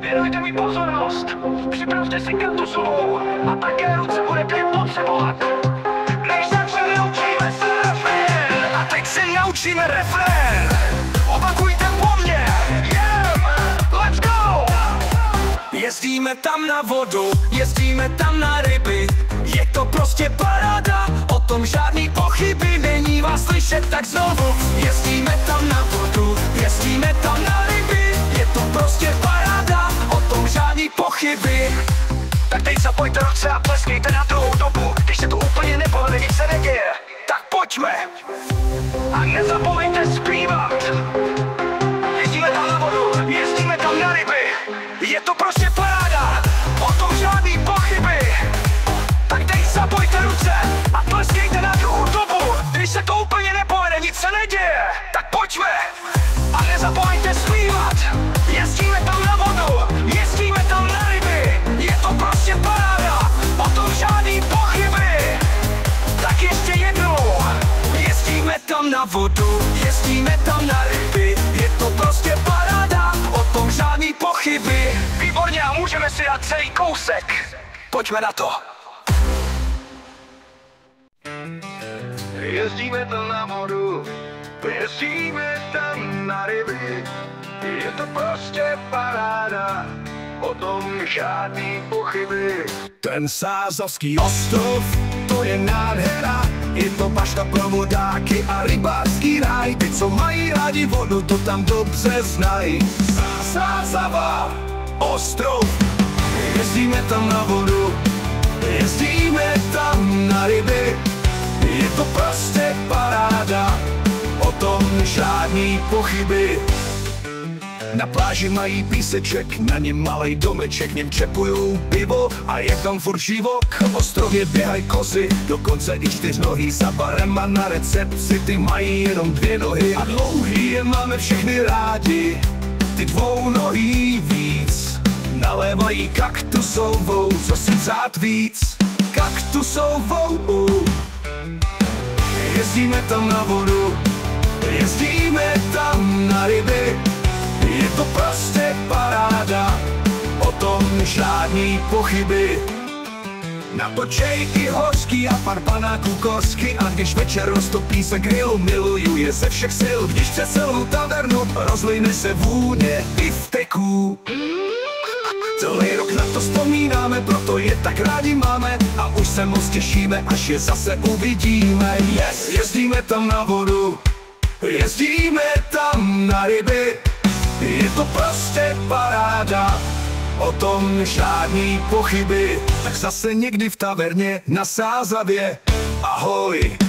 Věnujte mi pozornost, připravte si kartu svou a také ruce budete potřebovat. Než začne, naučíme se refrén a teď si naučíme refrén. Opakujte po mně, yeah, let's go! Jezdíme tam na vodu, jezdíme tam na ryby Je to prostě paráda, o tom žádný pochyby Není vás slyšet, tak znovu Jezdíme tam na vodu, jezdíme tam na ryby prostě paráda, o tom žádný pochyby. Tak teď zapojte ruce a pleskejte na druhou dobu. Když se to úplně nepovede, nic se neděje. Tak pojďme. A nezapomeňte zpívat. Jezdíme tam na vodu, jezdíme tam na ryby. Je to prostě paráda, vodu, jezdíme tam na ryby Je to prostě paráda, o tom žádný pochyby. Výborně a můžeme si dát celý kousek. Pojďme na to. Jezdíme tam na vodu, jezdíme tam na ryby. Je to prostě paráda, o tom žádný pochyby. Ten sázavský ostrov, to je nádhera Je to bašta pro vodáky a rybářský ráj. Ty, co mají rádi vodu, to tam dobře znají. Sázava, ostrov Jezdíme tam na vodu Jezdíme tam na ryby. Je to prostě paráda O tom žádný pochyby na pláži mají píseček, na něm malej domeček, v něm čepujou pivo a je tam furt živo. K ostrově běhaj kozy, dokonce i čtyřnohý za barem a na recepci ty mají jenom dvě nohy a dlouhý je máme všechny rádi, ty dvou nohý víc. Nalévají kaktusovou, co si vzát víc, kaktusovou. Jezdíme tam na vodu, jezdíme tam na ryby, je to prostě paráda, o tom žádný pochyby. Natočej i hořký a pár panáků kosky A když večer roztopí se grill Miluju je ze všech sil. Když přes celou tavernu rozlejne se vůně bifteků Celý rok na to vzpomínáme, proto je tak rádi máme A už se moc těšíme, až je zase uvidíme. Yes, jezdíme tam na vodu Jezdíme tam na ryby Je to prostě paráda. O tom žádný pochyby. Tak zase někdy v taverně na Sázavě. Ahoj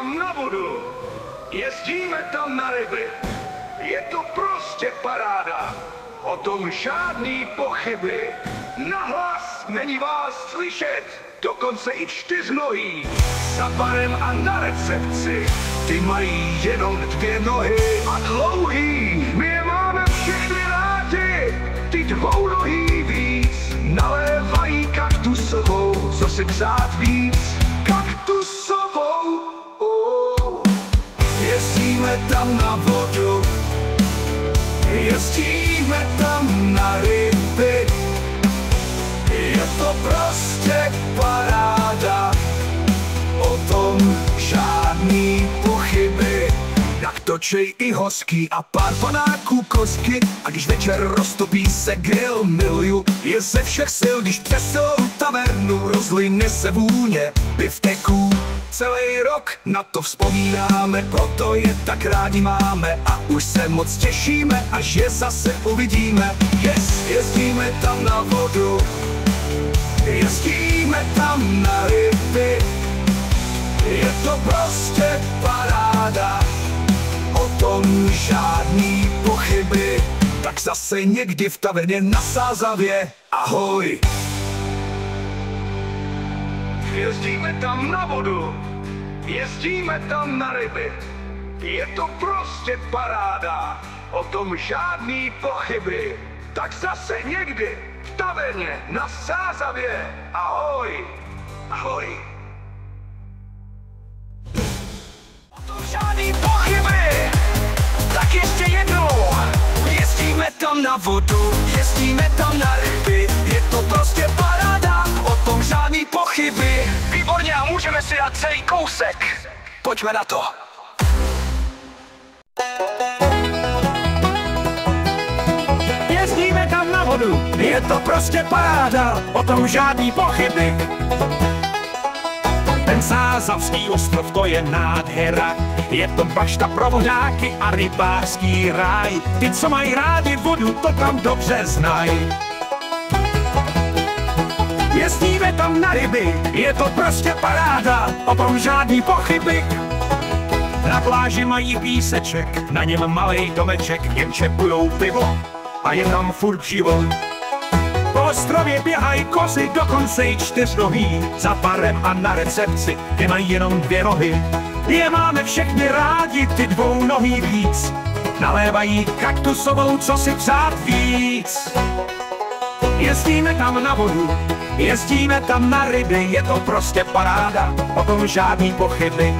tam na vodu, jezdíme tam na ryby. Je to prostě paráda, o tom žádný pochyby. Nahlas není vás slyšet, dokonce i čtyřnohý. Za barem a na recepci, ty mají jenom dvě nohy a dlouhý. My je máme všechny rádi, ty dvou nohý víc. Nalévají kaktusovou, co si vzát víc. Kaktusovou. Jezdíme tam na vodu. Jezdíme tam na ryby. Je to prostě paráda točej i hořký a pár panáků kosky. A když večer roztopí se grill Miluju je ze všech sil Když přes celou tavernu rozline se vůně bifteků Celý rok na to vzpomínáme, proto je tak rádi máme. A už se moc těšíme, až je zase uvidíme Yes, jezdíme tam na vodu. Jezdíme tam na ryby. Je to prostě paráda Tom žádný pochyby Tak zase někdy v taverně na Sázavě Ahoj Jezdíme tam na vodu, jezdíme tam na ryby. Je to prostě paráda, o tom žádný pochyby. Tak zase někdy v taverně na Sázavě. Ahoj, ahoj. Žádný pochyby. Tam na vodu, jezdíme tam na ryby. Je to prostě paráda, o tom žádný pochyby. Výborně a můžeme si dát celý kousek. Pojďme na to. Jezdíme tam na vodu, je to prostě paráda, o tom žádný pochyby. Ten Sázavský ostrov to je nádhera, je to bašta pro vodáky a rybářský ráj. Ty, co mají rádi vodu, to tam dobře znají. Jezdíme tam na ryby, je to prostě paráda, o tom žádný pochyby. Na pláži mají píseček, na něm malý domeček, jen čepujou pivo a je tam furt živo. Po ostrově běhají kozy, dokonce i čtyřnohý, za barem a na recepci, kde mají jenom dvě nohy. Je máme všechny rádi, ty dvou nohý víc, nalévají kaktusovou, co si přát víc. Jezdíme tam na vodu, jezdíme tam na ryby, je to prostě paráda, o tom žádný pochyby.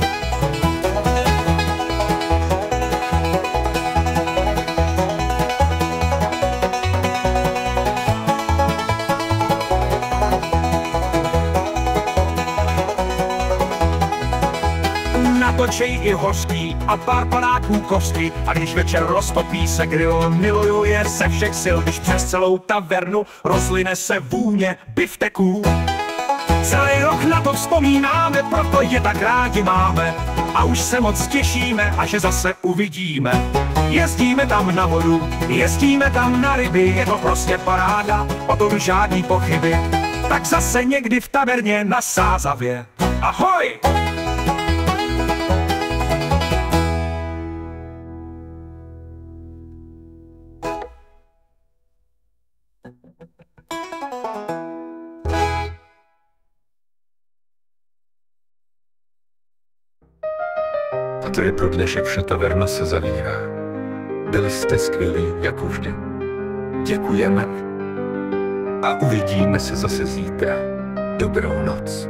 Natočej i hořký a pár panáků kostky a když večer roztopí se grill, miluje se všech sil, když přes celou tavernu rozline se vůně bifteků. Celý rok na to vzpomínáme, proto je tak rádi máme a už se moc těšíme, až je zase uvidíme. Jezdíme tam na vodu, jezdíme tam na ryby, je to prostě paráda, o tom žádný pochyby. Tak zase někdy v taverně na Sázavě. Ahoj! To je pro dnešek vše, taverna se zavírá. Byli jste skvělí, jako vždy. Děkujeme. A uvidíme se zase zítra. Dobrou noc.